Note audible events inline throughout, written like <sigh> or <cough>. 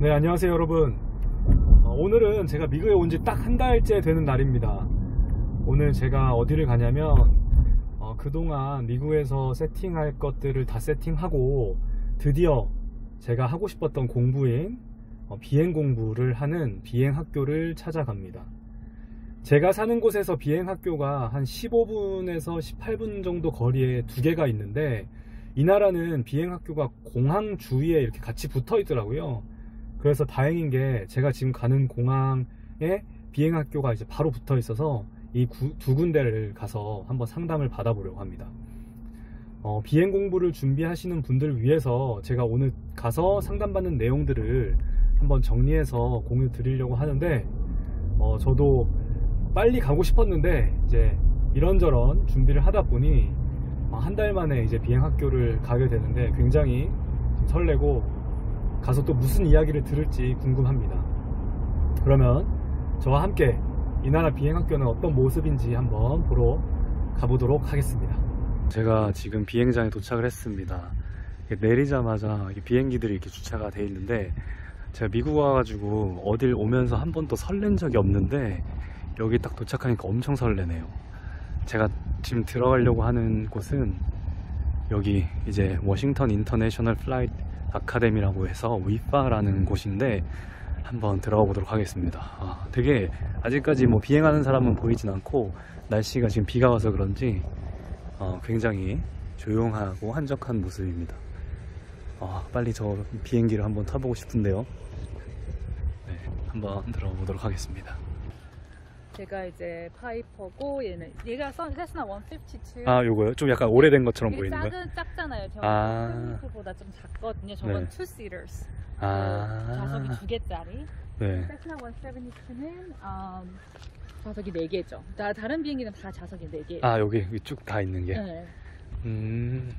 네, 안녕하세요, 여러분. 어, 오늘은 제가 미국에 온 지 딱 한 달째 되는 날입니다. 오늘 제가 어디를 가냐면, 어, 그동안 미국에서 세팅할 것들을 다 세팅하고, 드디어 제가 하고 싶었던 공부인 어, 비행 공부를 하는 비행 학교를 찾아갑니다. 제가 사는 곳에서 비행 학교가 한 15분에서 18분 정도 거리에 두 개가 있는데, 이 나라는 비행 학교가 공항 주위에 이렇게 같이 붙어 있더라고요. 그래서 다행인 게 제가 지금 가는 공항에 비행 학교가 이제 바로 붙어 있어서 이 두 군데를 가서 한번 상담을 받아보려고 합니다. 어, 비행 공부를 준비하시는 분들을 위해서 제가 오늘 가서 상담받는 내용들을 한번 정리해서 공유 드리려고 하는데 어, 저도 빨리 가고 싶었는데 이제 이런저런 준비를 하다 보니 어, 한달 만에 이제 비행 학교를 가게 되는데 굉장히 설레고 가서 또 무슨 이야기를 들을지 궁금합니다. 그러면 저와 함께 이 나라 비행 학교는 어떤 모습인지 한번 보러 가보도록 하겠습니다. 제가 지금 비행장에 도착을 했습니다. 내리자마자 비행기들이 이렇게 주차가 돼 있는데 제가 미국 와가지고 어딜 오면서 한 번도 설렌 적이 없는데 여기 딱 도착하니까 엄청 설레네요. 제가 지금 들어가려고 하는 곳은 여기 이제 Washington International Flight Academy라고 해서 WIFA라는 곳인데 한번 들어가 보도록 하겠습니다. 아, 되게 아직까지 뭐 비행하는 사람은 보이진 않고 날씨가 지금 비가 와서 그런지 어, 굉장히 조용하고 한적한 모습입니다. 어, 빨리 저 비행기를 한번 타보고 싶은데요. 네, 한번 들어가 보도록 하겠습니다. 제가 이제 파이퍼고 얘는 얘가 선 세스나 152. 아, 요거요? 좀 약간 오래된 것처럼 이게 보이는 거요? 작은 작잖아요. 저 아. 보다 좀 작거든요. 저건 네. two seaters. 아, 좌석이 두 개짜리. 네. 세스나 172는 um, 좌석이 네 개죠. 다 다른 비행기는 다 좌석이 네 개. 아, 여기 쭉 다 있는 게. 네. 음.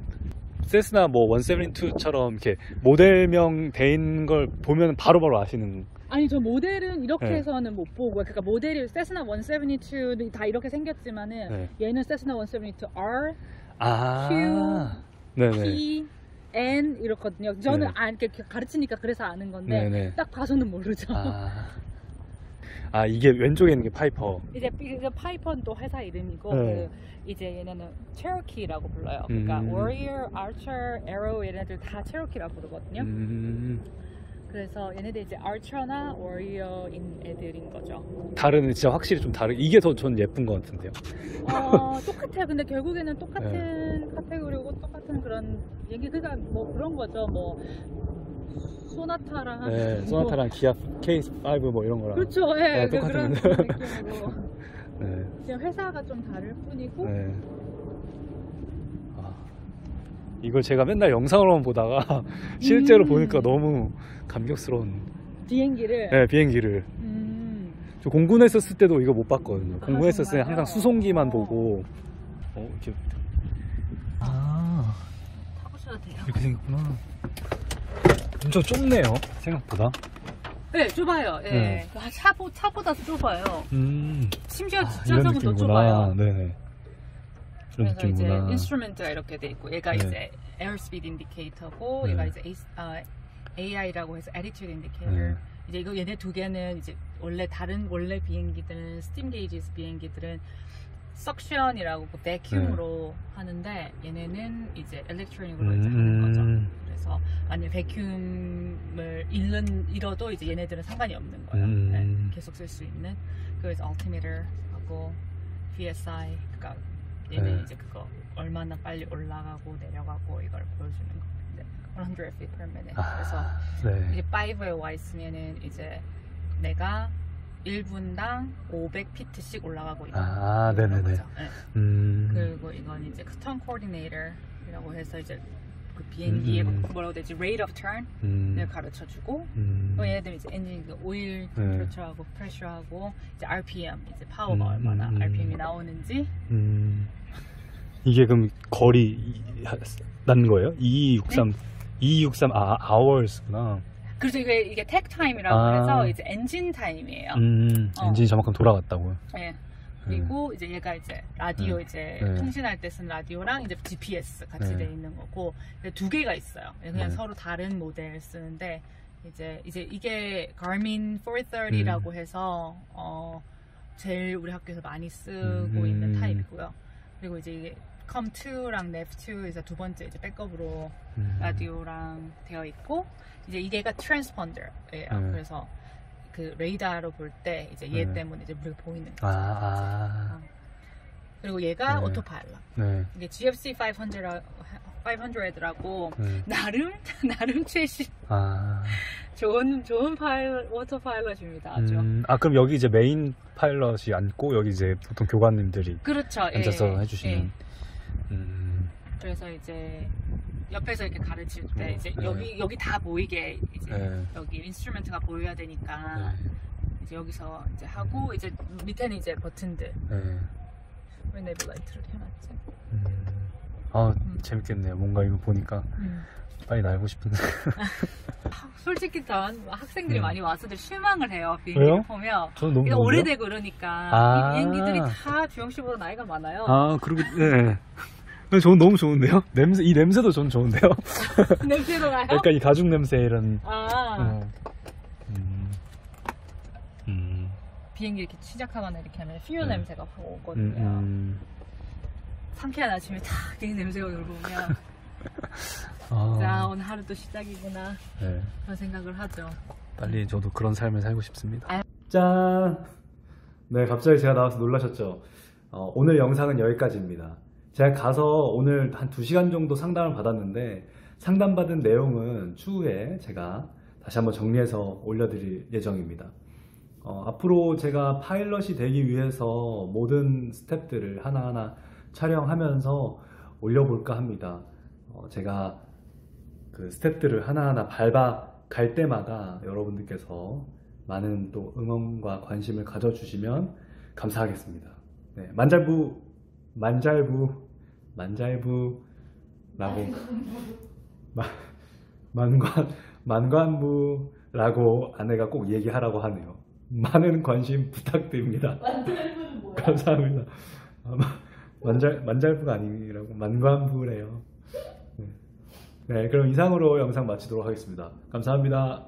세스나 뭐 172처럼 이렇게 모델명 돼 있는 걸 보면 바로바로 아시는 아니 저 모델은 이렇게 네. 해서는 못 보고 그러니까 모델이 Cessna 172도 다 이렇게 생겼지만은 네. 얘는 Cessna 172R, 아. Q, 네네. P, N 이렇거든요. 저는 네. 안 이렇게 가르치니까 그래서 아는 건데 네네. 딱 봐서는 모르죠. 아. <laughs> 아, 이게 왼쪽에 있는 게 Piper. 이제 이제 Piper는 또 회사 이름이고 네. 그 이제 얘네는 체로키라고 불러요. 그러니까 음. Warrior, Archer, Arrow 얘네들 다 체로키라고 부르거든요. 음. 그래서 얘네들 이제 Archer나 Warrior인 애들인 거죠. 다른 진짜 확실히 좀 다르. 이게 더 전 예쁜 것 같은데요. 어, <laughs> 똑같아요. 근데 결국에는 똑같은 네. 카테고리고 똑같은 그런 얘기 그러니까 뭐 그런 거죠. 뭐 소나타랑 네, 뭐 소나타랑 기아 K5 뭐 이런 거랑. 그렇죠. 예. 네, 그 똑같은 그런 느낌으로 <laughs> 네. 그냥 회사가 좀 다를 뿐이고 네. 아, 이걸 제가 맨날 영상으로만 보다가 <laughs> 실제로 음. 보니까 너무 감격스러운 비행기를 네, 비행기를. 음, 저 공군했었을 때도 이거 못 봤거든요. 아, 공군했었을 때? 항상 수송기만 어. 보고. 어, 이렇게. 아, 타보셔도 돼요. 이렇게 생겼구나. 엄청 좁네요. 생각보다. 네, 좁아요. 예. 네. 아, 차보, 차보다 좁아요. 음. 심지어 아, 뒷좌석은 더 느낌이구나. 좁아요. 네네. 이런 그래서 이제 느낌이구나. instrument가 이렇게 돼 있고 얘가 네. 이제 airspeed indicator고 네. 얘가 이제 에이스- 아, AI라고 해서 attitude indicator. 네. 이제 이거 얘네 두 개는 이제 원래 다른 원래 비행기들은 steam gauges 비행기들은 suction이라고 그 vacuum으로 하는데 얘네는 이제 electronic으로 이제 하는 거죠. 음. 그래서 만약 베큐음을 잃는 잃어도 이제 얘네들은 상관이 없는 거예요. 음. 네, 계속 쓸 수 있는. 그래서 altimeter하고 PSI 그러니까 얘는 네. 이제 그거 얼마나 빨리 올라가고 내려가고 이걸 보여주는 건데 100 feet per minute. 그래서 아, 네. 이게 5에 와 있으면은 이제 내가 1분당 500피트씩 올라가고 있는 아, 네네네. 거죠. 네. 음. 그리고 이건 이제 그 turn coordinator이라고 해서 이제 그 비행기의 음, 음. 뭐라고 되지 rate of turn을 음. 가르쳐 주고 음. 또 얘네들 이제 엔진 그 오일 네. temperature하고 pressure하고 이제 RPM 이제 파워가 음, 얼마나 음, 음. RPM이 나오는지 음. 이게 그럼 거리 난 거예요? 2263 2263 아, hours구나. 그래서 이게 이게 tach time이라고 아. 해서 이제 엔진 타임이에요. 음. 어. 엔진이 저만큼 돌아갔다고요. 네. 그리고 이제 얘가 이제 라디오 네. 이제 네. 통신할 때 쓰는 라디오랑 이제 GPS 같이 네. 돼 있는 거고 두 개가 있어요. 그냥 네. 서로 다른 모델 쓰는데 이제 이제 이게 Garmin 430라고 해서 어 제일 우리 학교에서 많이 쓰고 음. 있는 타입이고요. 그리고 이제 이게 Com2랑 Nav2 이제 두 번째 이제 백업으로 음. 라디오랑 되어 있고 이제 이게가 트랜스펀더예요. 네. 그래서 그 레이더로 볼 때 이제 얘 네. 때문에 이제 우리가 보이는 거죠. 아, 그리고 얘가 네. 오토파일럿. 네. 이게 GFC 500 500라고 네. 나름 <laughs> 나름 최신 아, 좋은 좋은 파일 오토 파일럿입니다. 아주. 음, 아 그럼 여기 이제 메인 파일럿이 앉고 여기 이제 보통 교관님들이 그렇죠. 예, 앉아서 예. 해주시는. 음, 그래서 이제 옆에서 이렇게 가르칠 때 네. 이제 네. 여기 여기 다 보이게 이제 네. 여기 instrument가 보여야 되니까 네. 이제 여기서 이제 하고 이제 밑에는 이제 버튼들 네. 왜 네블라이트를 해놨지? 음, 아 음. 재밌겠네요. 뭔가 이거 보니까 빨리 날고 싶은데. 아, 솔직히 전 학생들이 음. 많이 와서 들 실망을 해요 비행기를 왜요? 보면 저는 너무? 오래되고 그러니까 아. 이 비행기들이 다 주영 씨보다 나이가 많아요. 아 그리고 네. 근데 저는 너무 좋은데요? 냄새 이 냄새도 전 좋은데요? 냄새도 나요? 그러니까 이 가죽 냄새 이런. 아 어. 음. 음. 비행기 이렇게 시작하거나 이렇게 하면 퓨어 네. 냄새가 확 음, 오거든요. 음. 상쾌한 아침에 탁 비행 냄새가 들어오면 <laughs> 아, 자 오늘 하루도 시작이구나 네. 그런 생각을 하죠. 빨리 저도 그런 삶을 살고 싶습니다. 아. 짠! 네, 갑자기 제가 나와서 놀라셨죠? 어, 오늘 영상은 여기까지입니다. 제가 가서 오늘 한 2시간 정도 상담을 받았는데 상담받은 내용은 추후에 제가 다시 한번 정리해서 올려드릴 예정입니다. 어, 앞으로 제가 파일럿이 되기 위해서 모든 스텝들을 하나하나 촬영하면서 올려볼까 합니다. 어, 제가 그 스텝들을 하나하나 밟아 갈 때마다 여러분들께서 많은 또 응원과 관심을 가져주시면 감사하겠습니다. 네, 만잘부, 만잘부, 만잘부라고 마- 만관, 만관부라고 아내가 꼭 얘기하라고 하네요. 많은 관심 부탁드립니다. 만들면 뭐야? 감사합니다. 아마 만잘 만잘부가 아니라고 만관부래요. 네. 네, 그럼 이상으로 영상 마치도록 하겠습니다. 감사합니다.